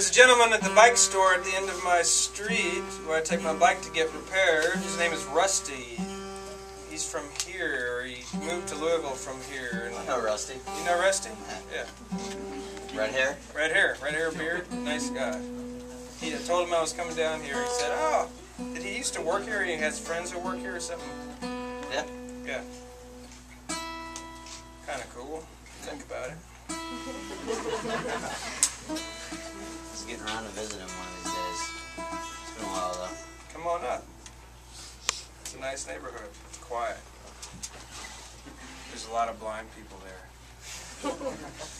There's a gentleman at the bike store at the end of my street where I take my bike to get repaired. His name is Rusty. He's from here, or he moved to Louisville from here. And I know Rusty. You know Rusty? Uh-huh. Yeah. Red hair? Red hair, red hair, beard, nice guy. He I told him I was coming down here. He said, "Oh, did he used to work here? He has friends who work here or something." Yeah. Yeah. Kind of cool. Think about it. Come on up. It's a nice neighborhood. It's quiet. There's a lot of blind people there.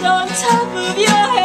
Build on top of your